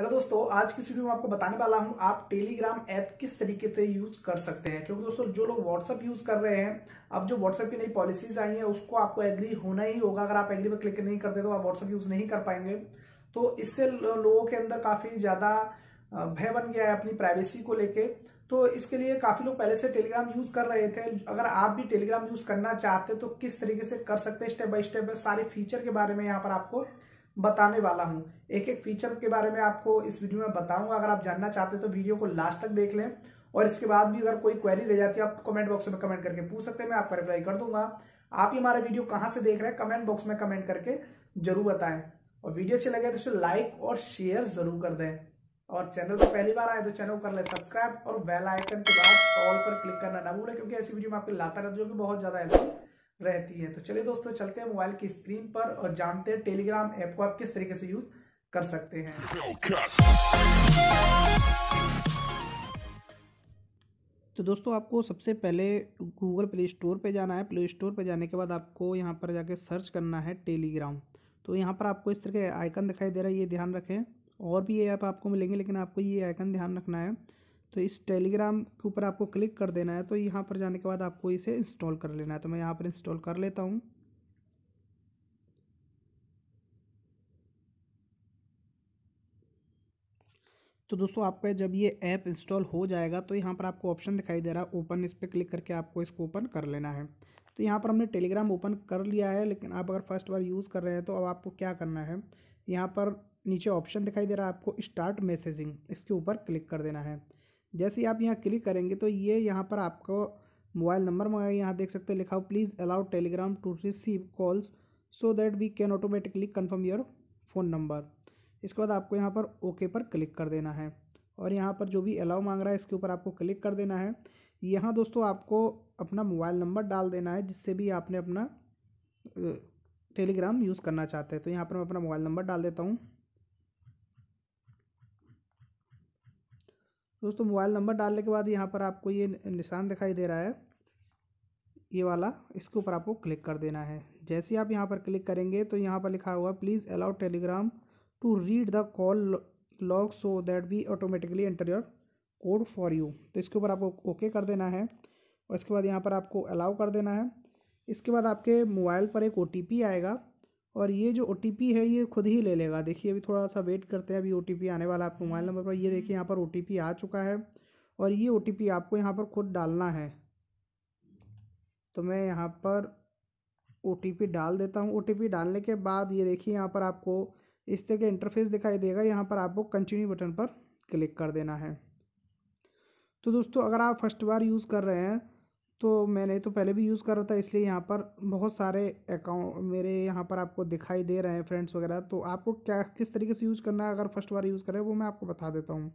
Hello दोस्तों, आज की वीडियो में आपको बताने वाला हूँ, आप टेलीग्राम ऐप किस तरीके से यूज़ कर सकते हैं। क्योंकि दोस्तों, जो लोग व्हाट्सअप यूज़ कर रहे हैं, अब जो व्हाट्सअप की नई पॉलिसीज़ आई हैं, उसको आपको एग्री होना ही होगा। अगर आप एग्री पर क्लिक नहीं करते तो आप व्हाट्सअप यूज़ नहीं कर पाएँगे। तो इससे लोगों के अंदर काफ़ी ज़्यादा भय बन गया है अपनी प्राइवेसी को लेके। तो इसके लिए काफ़ी लोग पहले से टेलीग्राम यूज़ कर रहे थे। अगर आप भी टेलीग्राम यूज़ करना चाहते तो किस तरीके से कर सकते हैं स्टेप बाय स्टेप सारे फीचर के बारे में यहाँ पर आपको बताने वाला हूँ। एक एक फीचर के बारे में आपको इस वीडियो में बताऊँगा। अगर आप जानना चाहते हैं तो वीडियो को लास्ट तक देख लें। और इसके बाद भी अगर कोई क्वेरी रह जाती है, आप कमेंट बॉक्स में कमेंट करके पूछ सकते हैं। मैं आपका रिप्लाई कर दूँगा। आप ही हमारा वीडियो कहाँ से देख रहे हैं कमेंट बॉक्स में कमेंट करके ज़रूर बताएँ। और वीडियो अच्छी लगे तो उसे लाइक और शेयर ज़रूर कर दें। और चैनल पर पहली बार आए तो चैनल कर ले सब्सक्राइब और बेल आइकन के बाद ऑल पर क्लिक करना ना भूलें, क्योंकि ऐसी वीडियो में आपको लाता रहता जो कि बहुत ज़्यादा हेल्पफुल रहती है। तो चलिए दोस्तों चलते हैं मोबाइल की स्क्रीन पर और जानते हैं टेलीग्राम ऐप को आप किस तरीके से यूज़ कर सकते हैं। तो दोस्तों आपको सबसे पहले गूगल प्ले स्टोर पे जाना है। प्ले स्टोर पे जाने के बाद आपको यहाँ पर जाके सर्च करना है टेलीग्राम तो यहाँ पर आपको इस तरह के आइकन दिखाई दे रहा है ये ध्यान रखें। और भी ये ऐप आपको मिलेंगे लेकिन आपको ये आइकन ध्यान रखना है। तो इस टेलीग्राम के ऊपर आपको क्लिक कर देना है तो यहाँ पर जाने के बाद आपको इसे इंस्टॉल कर लेना है। तो मैं यहाँ पर इंस्टॉल कर लेता हूँ। तो दोस्तों, आपका जब ये ऐप इंस्टॉल हो जाएगा तो यहाँ पर आपको ऑप्शन दिखाई दे रहा है, ओपन, इस पर क्लिक करके आपको इसको ओपन कर लेना है। तो यहाँ पर हमने टेलीग्राम ओपन कर लिया है, लेकिन आप अगर फ़र्स्ट बार यूज़ कर रहे हैं तो अब आपको क्या करना है, यहाँ पर नीचे ऑप्शन दिखाई दे रहा है आपको स्टार्ट मैसेजिंग, इसके ऊपर क्लिक कर देना है। जैसे आप यहाँ क्लिक करेंगे तो ये यहाँ पर आपको मोबाइल नंबर मंगाए यहाँ देख सकते हैं, लिखा हो please allow Telegram to receive calls so that we can automatically confirm your phone number. इसके बाद आपको यहाँ पर ओके पर क्लिक कर देना है। और यहाँ पर जो भी अलाउ मांग रहा है, इसके ऊपर आपको क्लिक कर देना है। यहाँ दोस्तों आपको अपना मोबाइल नंबर डाल देना है, जिससे भी आपने अपना टेलीग्राम यूज़ करना चाहते हैं। तो यहाँ पर मैं अपना मोबाइल नंबर डाल देता हूँ। दोस्तों, मोबाइल नंबर डालने के बाद यहाँ पर आपको ये निशान दिखाई दे रहा है। ये वाला, इसके ऊपर आपको क्लिक कर देना है। जैसे आप यहाँ पर क्लिक करेंगे तो यहाँ पर लिखा हुआ please allow Telegram to read the call log so that we automatically enter your code for you तो इसके ऊपर आपको ओके कर देना है और इसके बाद यहाँ पर आपको अलाउ कर देना है। इसके बाद आपके मोबाइल पर एक ओटीपी आएगा। और ये जो ओटीपी है ये खुद ही ले लेगा। देखिए अभी थोड़ा सा वेट करते हैं अभी ओटीपी आने वाला आपके मोबाइल नंबर पर। ये देखिए यहाँ पर ओटीपी आ चुका है और ये ओटीपी आपको यहाँ पर खुद डालना है। तो मैं यहाँ पर ओटीपी डाल देता हूँ। OTP डालने के बाद ये देखिए यहाँ पर आपको इस तरह का इंटरफेस दिखाई देगा। यहाँ पर आपको कंटिन्यू बटन पर क्लिक कर देना है। तो दोस्तों अगर आप फ़र्स्ट बार यूज़ कर रहे हैं तो मैंने तो पहले भी यूज़ कर रहा था, इसलिए यहाँ पर बहुत सारे अकाउंट मेरे यहाँ पर आपको दिखाई दे रहे हैं फ्रेंड्स वगैरह। तो आपको क्या, किस तरीके से यूज़ करना है? अगर फ़र्स्ट बार यूज़ करें वो मैं आपको बता देता हूँ।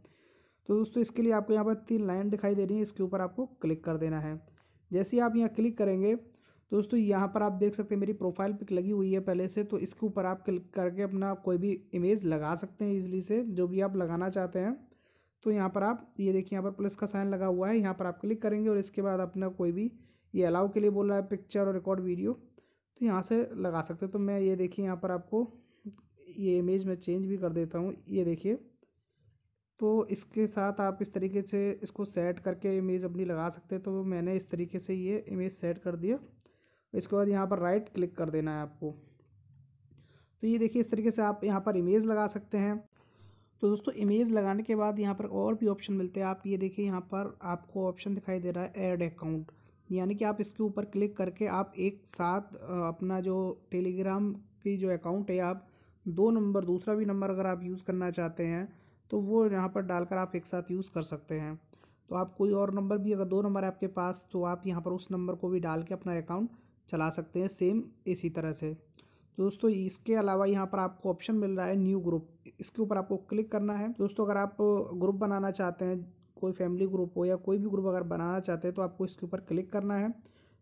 तो दोस्तों, इसके लिए आपको यहाँ पर तीन लाइन दिखाई दे रही है, इसके ऊपर आपको क्लिक कर देना है। जैसे ही आप यहाँ क्लिक करेंगे, दोस्तों, यहाँ पर आप देख सकते हैं मेरी प्रोफ़ाइल पिक लगी हुई है पहले से तो इसके ऊपर आप क्लिक करके अपना कोई भी इमेज लगा सकते हैं ईजिली से, जो भी आप लगाना चाहते हैं। तो यहाँ पर आप, ये देखिए यहाँ पर प्लस का साइन लगा हुआ है, यहाँ पर आप क्लिक करेंगे और इसके बाद अपना कोई भी ये अलाउ के लिए बोल रहा है पिक्चर और रिकॉर्ड वीडियो तो यहाँ से लगा सकते तो मैं ये देखिए यहाँ पर आपको ये इमेज में चेंज भी कर देता हूँ, ये देखिए। तो इसके साथ आप इस तरीके से इसको सेट करके इमेज अपनी लगा सकते तो मैंने इस तरीके से ये इमेज सेट कर दिया। इसके बाद यहाँ पर राइट क्लिक कर देना है आपको। तो ये देखिए इस तरीके से आप यहाँ पर इमेज लगा सकते हैं। तो दोस्तों इमेज लगाने के बाद यहाँ पर और भी ऑप्शन मिलते हैं। आप ये देखिए, यहाँ पर आपको ऑप्शन दिखाई दे रहा है एड अकाउंट यानी कि आप इसके ऊपर क्लिक करके आप एक साथ अपना जो टेलीग्राम की जो अकाउंट है, आप दो नंबर दूसरा भी नंबर अगर आप यूज़ करना चाहते हैं तो वो यहाँ पर डालकर आप एक साथ यूज़ कर सकते हैं। तो आप कोई और नंबर भी, अगर दो नंबर है आपके पास तो आप यहाँ पर उस नंबर को भी डाल के अपना अकाउंट चला सकते हैं सेम इसी तरह से। दोस्तों, इसके अलावा यहाँ पर आपको ऑप्शन मिल रहा है न्यू ग्रुप इसके ऊपर आपको क्लिक करना है। दोस्तों, अगर आप ग्रुप बनाना चाहते हैं, कोई फैमिली ग्रुप हो या कोई भी ग्रुप अगर बनाना चाहते हैं तो आपको इसके ऊपर क्लिक करना है।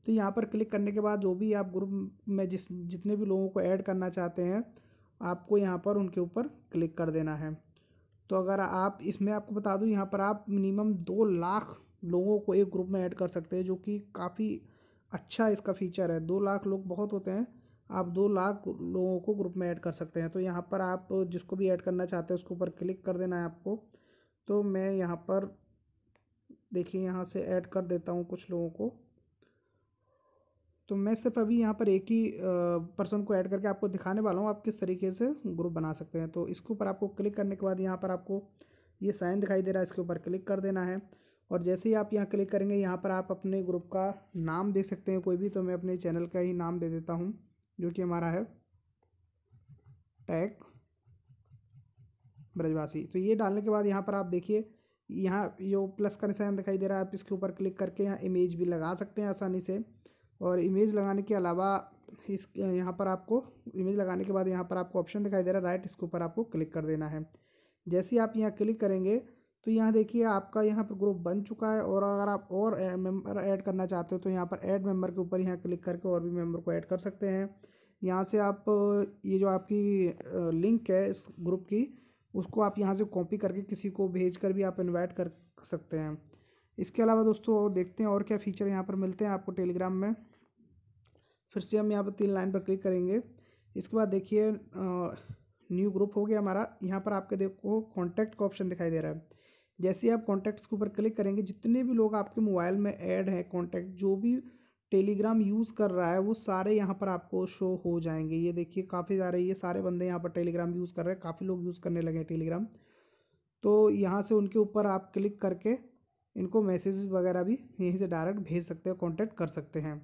तो यहाँ पर क्लिक करने के बाद जो भी आप ग्रुप में जिस, जितने भी लोगों को ऐड करना चाहते हैं, आपको यहाँ पर उनके ऊपर क्लिक कर देना है। तो अगर आप, इसमें आपको बता दूँ, यहाँ पर आप मिनिमम दो लाख लोगों को एक ग्रुप में ऐड कर सकते हैं, जो कि काफ़ी अच्छा इसका फीचर है। दो लाख लोग बहुत होते हैं। आप दो लाख लोगों को ग्रुप में ऐड कर सकते हैं। तो यहाँ पर आप जिसको भी ऐड करना चाहते हैं, उसके ऊपर क्लिक कर देना है आपको। तो मैं यहाँ पर, देखिए यहाँ से ऐड कर देता हूँ कुछ लोगों को। तो मैं सिर्फ़ अभी यहाँ पर एक ही पर्सन को ऐड करके आपको दिखाने वाला हूँ, आप किस तरीके से ग्रुप बना सकते हैं। तो इसके ऊपर आपको क्लिक करने के बाद यहाँ पर आपको ये साइन दिखाई दे रहा है, इसके ऊपर क्लिक कर देना है। और जैसे ही आप यहाँ क्लिक करेंगे, यहाँ पर आप अपने ग्रुप का नाम दे सकते हैं कोई भी। तो मैं अपने चैनल का ही नाम दे देता हूँ। जो कि हमारा है टैग ब्रजवासी। तो ये डालने के बाद यहाँ पर आप देखिए, यहाँ जो प्लस का निशान दिखाई दे रहा है। आप इसके ऊपर क्लिक करके यहाँ इमेज भी लगा सकते हैं आसानी से। और इमेज लगाने के अलावा इस, यहाँ पर आपको, इमेज लगाने के बाद यहाँ पर आपको ऑप्शन दिखाई दे रहा है, राइट, इसके ऊपर आपको क्लिक कर देना है। जैसे ही आप यहाँ क्लिक करेंगे तो यहाँ देखिए आपका यहाँ पर ग्रुप बन चुका है और अगर आप और मेंबर ऐड करना चाहते हो तो यहाँ पर ऐड मेंबर के ऊपर यहाँ क्लिक करके और भी मेंबर को ऐड कर सकते हैं। यहाँ से आप, ये जो आपकी लिंक है इस ग्रुप की, उसको आप यहाँ से कॉपी करके किसी को भेज कर भी आप इन्वाइट कर सकते हैं। इसके अलावा दोस्तों देखते हैं और क्या फ़ीचर यहाँ पर मिलते हैं आपको टेलीग्राम में। फिर से हम यहाँ पर तीन लाइन पर क्लिक करेंगे। इसके बाद देखिए न्यू ग्रुप हो गया हमारा। यहाँ पर आपके देखो कॉन्टैक्ट का ऑप्शन दिखाई दे रहा है। जैसे आप कॉन्टैक्ट्स के ऊपर क्लिक करेंगे, जितने भी लोग आपके मोबाइल में ऐड हैं कॉन्टैक्ट जो भी टेलीग्राम यूज़ कर रहा है, वो सारे यहाँ पर आपको शो हो जाएँगे। ये देखिए, काफ़ी सारे, ये सारे बंदे यहाँ पर टेलीग्राम यूज़ कर रहे हैं, काफ़ी लोग यूज़ करने लगे हैं टेलीग्राम तो यहाँ से उनके ऊपर आप क्लिक करके इनको मैसेज वगैरह भी यहीं से डायरेक्ट भेज सकते हैं कॉन्टैक्ट कर सकते हैं।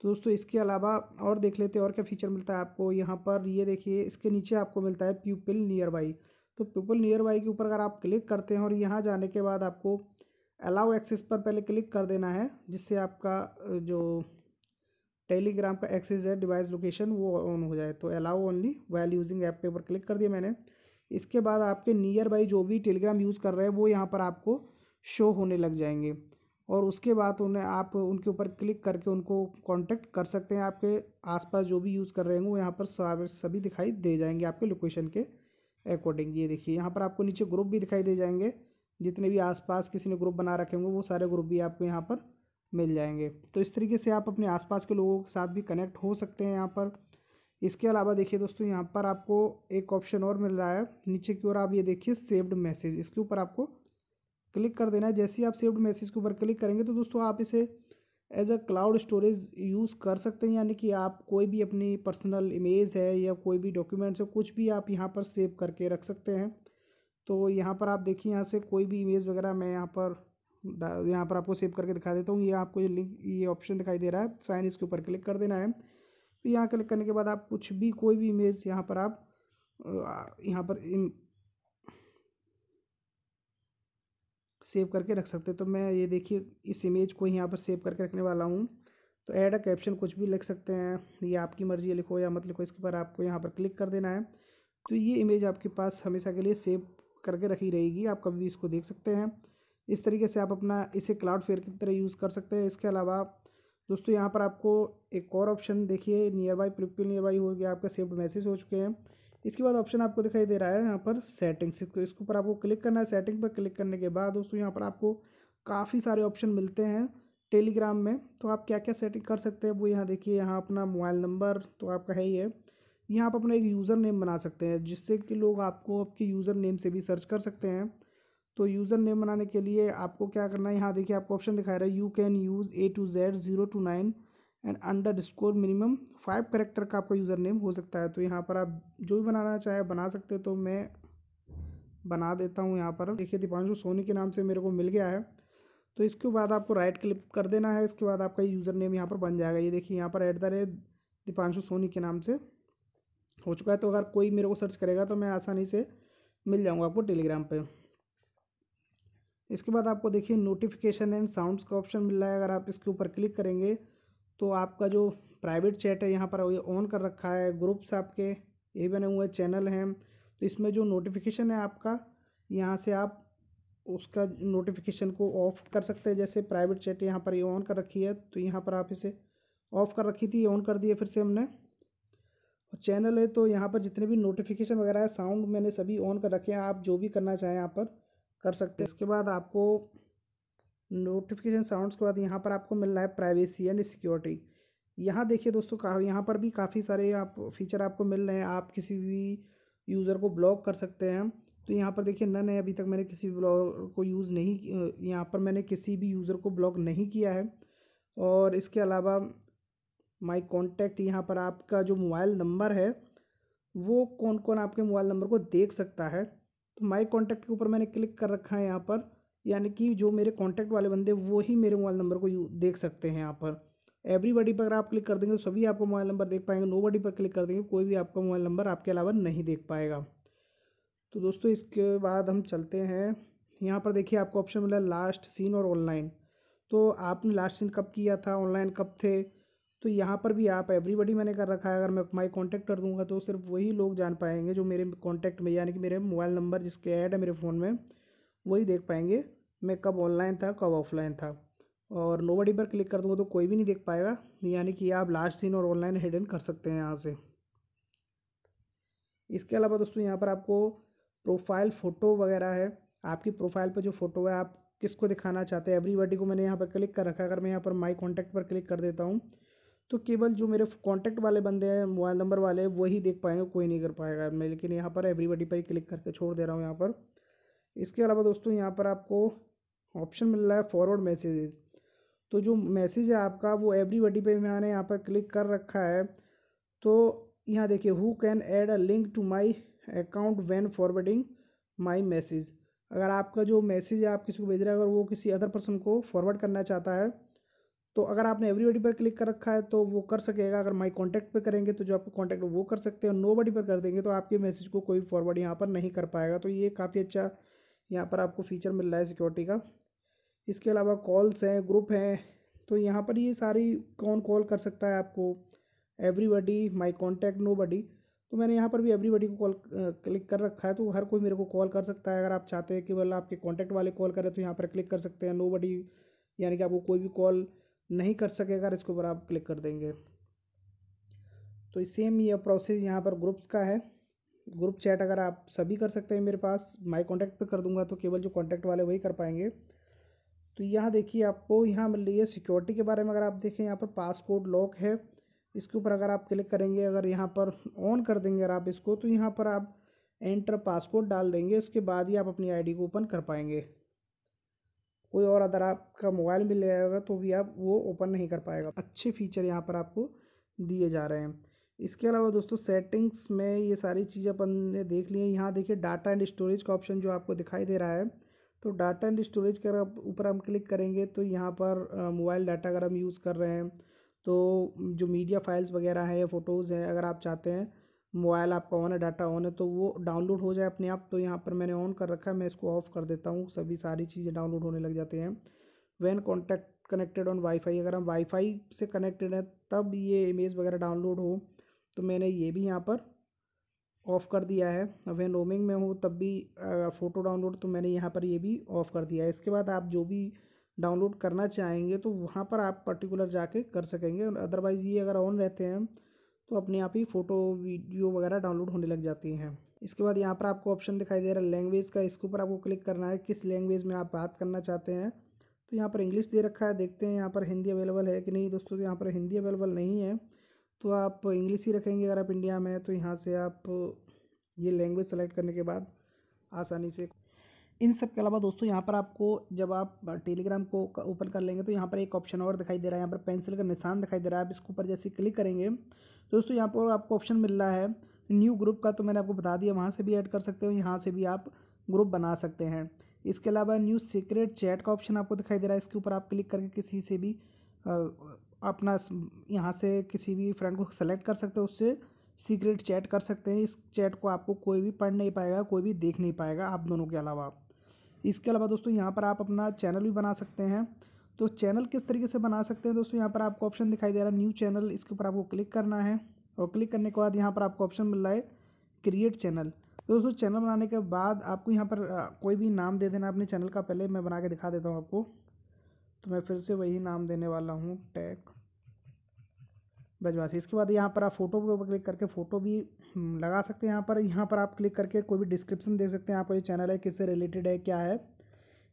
तो दोस्तों, इसके अलावा और देख लेते हैं और क्या फ़ीचर मिलता है आपको। यहाँ पर ये देखिए, इसके नीचे आपको मिलता है प्यूपिल नियर बाई तो पीपल नियर बाई के ऊपर अगर आप क्लिक करते हैं और यहाँ जाने के बाद आपको अलाउ एक्सेस पर पहले क्लिक कर देना है, जिससे आपका जो टेलीग्राम का एक्सेस है डिवाइस लोकेशन वो ऑन हो जाए। तो allow only while using app के ऊपर क्लिक कर दिया मैंने। इसके बाद आपके नियर बाई जो भी टेलीग्राम यूज़ कर रहे हैं, वो यहाँ पर आपको शो होने लग जाएँगे। और उसके बाद उन्हें आप उनके ऊपर क्लिक करके उनको कांटेक्ट कर सकते हैं। आपके आसपास जो भी यूज़ कर रहे हैं, वो यहाँ पर सभी दिखाई दे जाएँगे आपके लोकेशन के अकॉर्डिंग ये देखिए, यहाँ पर आपको नीचे ग्रुप भी दिखाई दे जाएँगे। जितने भी आसपास किसी ने ग्रुप बना रखे होंगे, वो सारे ग्रुप भी आपको यहाँ पर मिल जाएँगे। तो इस तरीके से आप अपने आसपास के लोगों के साथ भी कनेक्ट हो सकते हैं यहाँ पर। इसके अलावा देखिए दोस्तों, यहाँ पर आपको एक ऑप्शन और मिल रहा है। नीचे की ओर आप ये देखिए सेव्ड मैसेज इसके ऊपर आपको क्लिक कर देना है। जैसे ही आप सेव्ड मैसेज के ऊपर क्लिक करेंगे तो दोस्तों आप इसे as a cloud storage use कर सकते हैं, यानी कि आप कोई भी अपनी पर्सनल इमेज है या कोई भी डॉक्यूमेंट्स है, कुछ भी आप यहाँ पर सेव करके रख सकते हैं। तो यहाँ पर आप देखिए, यहाँ से कोई भी इमेज वगैरह मैं यहाँ पर यहाँ पर आपको सेव करके दिखा देता हूँ। ये आपको ये लिंक ये ऑप्शन दिखाई दे रहा है। साइन इसके ऊपर क्लिक कर देना है। तो यहाँ क्लिक करने के बाद आप कुछ भी, कोई भी इमेज यहाँ पर आप यहाँ पर सेव करके रख सकते तो मैं ये देखिए, इस इमेज को यहाँ पर सेव करके रखने वाला हूँ। तो ऐड अ कैप्शन कुछ भी लिख सकते हैं। ये आपकी मर्ज़ी है लिखो या मत लिखो, इसके ऊपर आपको यहाँ पर क्लिक कर देना है। तो ये इमेज आपके पास हमेशा के लिए सेव करके रखी रहेगी। आप कभी भी इसको देख सकते हैं। इस तरीके से आप अपना इसे क्लाउड फेयर की तरह यूज़ कर सकते हैं। इसके अलावा दोस्तों, यहाँ पर आपको एक और ऑप्शन देखिए nearby people nearby हो गया, आपका सेव्ड मैसेज हो चुके हैं। इसके बाद ऑप्शन आपको दिखाई दे रहा है यहाँ पर सेटिंग्स इसके ऊपर आपको क्लिक करना है सेटिंग पर क्लिक करने के बाद दोस्तों यहाँ पर आपको काफ़ी सारे ऑप्शन मिलते हैं टेलीग्राम में। तो आप क्या क्या सेटिंग कर सकते हैं? वो यहाँ देखिए, यहाँ अपना मोबाइल नंबर तो आपका है ही है। यहाँ आप अपना एक यूज़र नेम बना सकते हैं, जिससे कि लोग आपको आपके यूज़र नेम से भी सर्च कर सकते हैं। तो यूज़र नेम बनाने के लिए आपको क्या करना है? यहाँ देखिए आपको ऑप्शन दिखा रहा है। You can use A to Z zero to nine and underscore minimum five character का आपका यूज़र नेम हो सकता है। तो यहाँ पर आप जो भी बनाना चाहे बना सकते तो मैं बना देता हूँ यहाँ पर। देखिए दीपांशु, सोनी के नाम से मेरे को मिल गया है। तो इसके बाद आपको राइट क्लिक कर देना है। इसके बाद आपका यूज़र नेम यहाँ पर बन जाएगा। ये देखिए यहाँ पर at the rate Deepanshu, Soni के नाम से हो चुका है। तो अगर कोई मेरे को सर्च करेगा तो मैं आसानी से मिल जाऊँगा आपको टेलीग्राम पर इसके बाद आपको देखिए नोटिफिकेशन एंड साउंड्स का ऑप्शन मिल रहा है। अगर आप इसके ऊपर क्लिक करेंगे तो आपका जो प्राइवेट चैट है, यहाँ पर ये ऑन कर रखा है ग्रुप्स आपके, ये बने हुए चैनल हैं। तो इसमें जो नोटिफिकेशन है आपका, यहाँ से आप उसका नोटिफिकेशन को ऑफ़ कर सकते हैं। जैसे प्राइवेट चैट यहाँ पर ये ऑन कर रखी है तो यहाँ पर आप इसे ऑफ़ कर रखी थी ऑन कर दिए फिर से हमने। और चैनल है तो यहाँ पर जितने भी नोटिफिकेशन वगैरह है साउंड मैंने सभी ऑन कर रखे हैं, आप जो भी करना चाहें यहाँ पर कर सकते हैं। इसके बाद आपको नोटिफिकेशन साउंड्स के बाद यहाँ पर आपको मिल रहा है प्राइवेसी एंड सिक्योरिटी। यहाँ देखिए दोस्तों, का यहाँ पर भी काफ़ी सारे आप फीचर आपको मिल रहे हैं। आप किसी भी यूज़र को ब्लॉक कर सकते हैं। तो यहाँ पर देखिए, नन है, अभी तक मैंने किसी ब्लॉग को यूज़ नहीं यहाँ पर मैंने किसी भी यूज़र को ब्लॉक नहीं किया है। और इसके अलावा माई कॉन्टैक्ट, यहाँ पर आपका जो मोबाइल नंबर है, वो कौन कौन आपके मोबाइल नंबर को देख सकता है। तो माई कॉन्टैक्ट के ऊपर मैंने क्लिक कर रखा है यहाँ पर। यानी कि जो मेरे कॉन्टैक्ट वाले बंदे, वो ही मेरे मोबाइल नंबर को देख सकते हैं यहाँ पर। एवरीबडी पर अगर आप क्लिक कर देंगे तो सभी आपको मोबाइल नंबर देख पाएँगे। नो पर क्लिक कर देंगे, कोई भी आपका मोबाइल नंबर आपके अलावा नहीं देख पाएगा। तो दोस्तों, इसके बाद हम चलते हैं। यहाँ पर देखिए, आपको ऑप्शन मिला लास्ट सीन और ऑनलाइन तो आपने लास्ट सीन कब किया था ऑनलाइन कब थे? तो यहाँ पर भी आप एवरीबडी मैंने कर रखा है। अगर मैं माई कॉन्टैक्ट कर दूँगा तो सिर्फ़ वही लोग जान पाएँगे जो मेरे कॉन्टैक्ट में, यानी कि मेरे मोबाइल नंबर जिसके ऐड है मेरे फ़ोन में। वही देख पाएँगे। मैं कब ऑनलाइन था, कब ऑफलाइन था। और नो पर क्लिक कर दूँगा तो कोई भी नहीं देख पाएगा। यानी कि आप लास्ट सीन और ऑनलाइन हिडन कर सकते हैं यहाँ से। इसके अलावा दोस्तों यहाँ पर आपको प्रोफ़ाइल फ़ोटो वगैरह है। आपकी प्रोफ़ाइल पर जो फ़ोटो है, आप किसको दिखाना चाहते हैं? एवरीबडी को मैंने यहाँ पर क्लिक कर रखा है। अगर मैं यहाँ पर माई कॉन्टैक्ट पर क्लिक कर देता हूँ तो केवल जो मेरे कॉन्टैक्ट वाले बंदे हैं मोबाइल नंबर वाले, वही देख पाएँगे, कोई नहीं कर पाएगा। मैं लेकिन यहाँ पर एवरीबडी पर ही क्लिक करके छोड़ दे रहा हूँ यहाँ पर। इसके अलावा दोस्तों यहाँ पर आपको ऑप्शन मिल रहा है फॉरवर्ड मैसेजेस तो जो मैसेज है आपका, वो एवरीबडी पे मैंने यहाँ पर क्लिक कर रखा है। तो यहाँ देखिए who can add a link to my account when forwarding my message अगर आपका जो मैसेज है, आप किसी को भेज रहे हैं, अगर वो किसी अदर पर्सन को फॉरवर्ड करना चाहता है तो अगर आपने एवरीबडी पर क्लिक कर रखा है तो वो कर सकेगा। अगर माई कॉन्टैक्ट पर करेंगे तो जो आपको कॉन्टैक्ट वो कर सकते हैं। और नो बडी पर कर देंगे तो आपके मैसेज को कोई फॉरवर्ड यहाँ पर नहीं कर पाएगा। तो ये काफ़ी अच्छा यहाँ पर आपको फीचर मिल रहा है सिक्योरिटी का। इसके अलावा कॉल्स हैं ग्रुप हैं तो यहाँ पर ये सारी कौन कॉल कर सकता है आपको? Everybody my contact nobody तो मैंने यहाँ पर भी एवरीबडी को कॉल क्लिक कर रखा है तो हर कोई मेरे को कॉल कर सकता है। अगर आप चाहते हैं कि केवल आपके कॉन्टैक्ट वाले कॉल करें तो यहाँ पर क्लिक कर सकते हैं। नो बडी यानी कि आपको कोई भी कॉल नहीं कर सकेगा इसके ऊपर आप क्लिक कर देंगे। तो सेम ये प्रोसेस यहाँ पर ग्रुप्स का है। ग्रुप चैट अगर आप सभी कर सकते हैं मेरे पास माई कॉन्टैक्ट पे कर दूँगा तो केवल जो कॉन्टैक्ट वाले वही कर पाएँगे। तो यहाँ देखिए आपको, यहाँ मिल रही है सिक्योरिटी के बारे में अगर आप देखें, यहाँ पर पासकोड लॉक है। इसके ऊपर अगर आप क्लिक करेंगे, अगर यहाँ पर ऑन कर देंगे अगर आप इसको तो यहाँ पर आप एंटर पासकोड डाल देंगे। उसके बाद ही आप अपनी आईडी को ओपन कर पाएँगे। कोई और अगर आपका मोबाइल मिल जाएगा तो भी आप वो ओपन नहीं कर पाएगा। अच्छे फीचर यहाँ पर आपको दिए जा रहे हैं। इसके अलावा दोस्तों सेटिंग्स में ये सारी चीज़ें अपन ने देख ली हैं। यहाँ देखिए डाटा एंड स्टोरेज का ऑप्शन जो आपको दिखाई दे रहा है। तो डाटा एंड स्टोरेज के ऊपर हम क्लिक करेंगे तो यहाँ पर मोबाइल डाटा अगर हम यूज़ कर रहे हैं तो जो मीडिया फाइल्स वगैरह हैं या फ़ोटोज़ हैं, अगर आप चाहते हैं मोबाइल आपका ऑन है डाटा ऑन है तो वो डाउनलोड हो जाए अपने आप तो यहाँ पर मैंने ऑन कर रखा है। मैं इसको ऑफ़ कर देता हूँ। सभी सारी चीज़ें डाउनलोड होने लग जाते हैं। When contact connected on wifi अगर हम वाईफाई से कनेक्टेड हैं, तब ये इमेज वगैरह डाउनलोड हो। तो मैंने ये भी यहाँ पर ऑफ़ कर दिया है। वैन रोमिंग में हो, तब भी फ़ोटो डाउनलोड तो मैंने यहाँ पर ये भी ऑफ़ कर दिया है। इसके बाद आप जो भी डाउनलोड करना चाहेंगे तो वहाँ पर आप पर्टिकुलर जाके कर सकेंगे अदरवाइज़ ये अगर ऑन रहते हैं तो अपने आप ही फ़ोटो वीडियो वगैरह डाउनलोड होने लग जाती हैं। इसके बाद यहाँ पर आपको ऑप्शन दिखाई दे रहा है लैंग्वेज का। इसके ऊपर आपको क्लिक करना है किस लैंग्वेज में आप बात करना चाहते हैं। तो यहाँ पर इंग्लिश दे रखा है। देखते हैं यहाँ पर हिंदी अवेलेबल है कि नहीं। दोस्तों तो यहाँ पर हिंदी अवेलेबल नहीं है। तो आप इंग्लिश ही रखेंगे अगर आप इंडिया में तो यहाँ से आप ये लैंग्वेज सेलेक्ट करने के बाद आसानी से इन सब के अलावा दोस्तों यहाँ पर आपको जब आप टेलीग्राम को ओपन कर लेंगे तो यहाँ पर एक ऑप्शन और दिखाई दे रहा है। यहाँ पर पेंसिल का निशान दिखाई दे रहा है। आप इसके ऊपर जैसे क्लिक करेंगे तो दोस्तों यहाँ पर आपको ऑप्शन मिल रहा है न्यू ग्रुप का तो मैंने आपको बता दिया, वहाँ से भी ऐड कर सकते हो, यहाँ से भी आप ग्रुप बना सकते हैं। इसके अलावा न्यू सीक्रेट चैट का ऑप्शन आपको दिखाई दे रहा है। इसके ऊपर आप क्लिक करके किसी से भी अपना यहाँ से किसी भी फ्रेंड को सेलेक्ट कर सकते हो, उससे सीक्रेट चैट कर सकते हैं। इस चैट को आपको कोई भी पढ़ नहीं पाएगा, कोई भी देख नहीं पाएगा आप दोनों के अलावा। इसके अलावा दोस्तों, यहाँ पर आप अपना चैनल भी बना सकते हैं। तो चैनल किस तरीके से बना सकते हैं दोस्तों? यहाँ पर आपको ऑप्शन दिखाई दे रहा है न्यू चैनल इसके ऊपर आपको क्लिक करना है। और क्लिक करने के बाद यहाँ पर आपको ऑप्शन मिल रहा है क्रिएट चैनल तो दोस्तों चैनल बनाने के बाद आपको यहाँ पर कोई भी नाम दे देना अपने चैनल का। पहले मैं बना के दिखा देता हूँ आपको। तो मैं फिर से वही नाम देने वाला हूँ टैग ब्रजवासी। इसके बाद यहाँ पर आप फ़ोटो के ऊपर क्लिक करके फ़ोटो भी लगा सकते हैं यहाँ पर। यहाँ पर आप क्लिक करके कोई भी डिस्क्रिप्शन दे सकते हैं, आपका ये चैनल है, किससे रिलेटेड है, क्या है।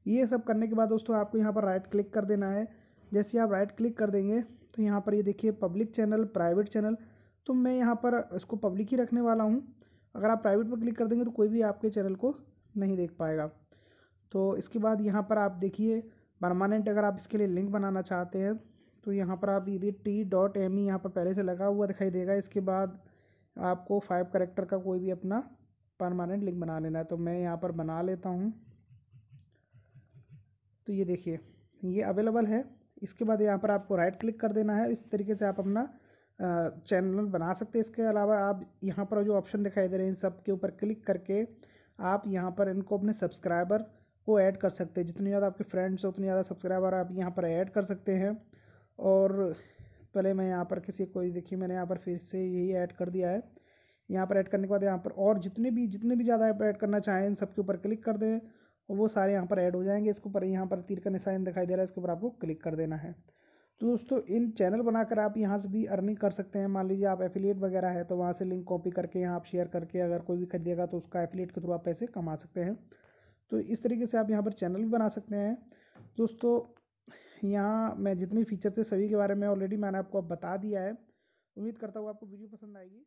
ये सब करने के बाद दोस्तों आपको यहाँ पर राइट क्लिक कर देना है। जैसे आप राइट क्लिक कर देंगे तो यहाँ पर ये देखिए पब्लिक चैनल प्राइवेट चैनल तो मैं यहाँ पर इसको पब्लिक ही रखने वाला हूँ। अगर आप प्राइवेट पर क्लिक कर देंगे तो कोई भी आपके चैनल को नहीं देख पाएगा। तो इसके बाद यहाँ पर आप देखिए परमानेंट अगर आप इसके लिए लिंक बनाना चाहते हैं तो यहाँ पर आप यदि टी डॉट एम ई यहाँ पर पहले से लगा हुआ दिखाई देगा। इसके बाद आपको फाइव करेक्टर का कोई भी अपना परमानेंट लिंक बना लेना है। तो मैं यहाँ पर बना लेता हूँ। तो ये देखिए, ये अवेलेबल है। इसके बाद यहाँ पर आपको राइट क्लिक कर देना है। इस तरीके से आप अपना चैनल बना सकते हैं। इसके अलावा आप यहाँ पर जो ऑप्शन दिखाई दे रहे हैं, इन सब के ऊपर क्लिक करके आप यहाँ पर इनको अपने सब्सक्राइबर को ऐड कर सकते हैं। जितनी ज़्यादा आपके फ्रेंड्स हो, उतनी ज़्यादा सब्सक्राइबर आप यहाँ पर ऐड कर सकते हैं। और पहले मैं यहाँ पर किसी कोई, देखिए मैंने यहाँ पर फिर से यही ऐड कर दिया है। यहाँ पर ऐड करने के बाद यहाँ पर और जितने भी जितने भी ज़्यादा आप ऐड करना चाहें, इन सबके ऊपर क्लिक कर दें और वो सारे यहाँ पर ऐड हो जाएँगे। इसके ऊपर यहाँ पर तीर का निशान दिखाई दे रहा है, इसके ऊपर आपको क्लिक कर देना है। तो दोस्तों, इन चैनल बनाकर आप यहाँ से भी अर्निंग कर सकते हैं। मान लीजिए आप एफिलिएट वगैरह है तो वहाँ से लिंक कॉपी करके यहाँ आप शेयर करके अगर कोई भी खरीदेगा तो उसका एफिलिएट के थ्रू आप पैसे कमा सकते हैं। तो इस तरीके से आप यहाँ पर चैनल भी बना सकते हैं। दोस्तों, यहाँ मैं जितने फीचर थे सभी के बारे में ऑलरेडी मैंने आपको अब बता दिया है। उम्मीद करता हूँ आपको वीडियो पसंद आएगी।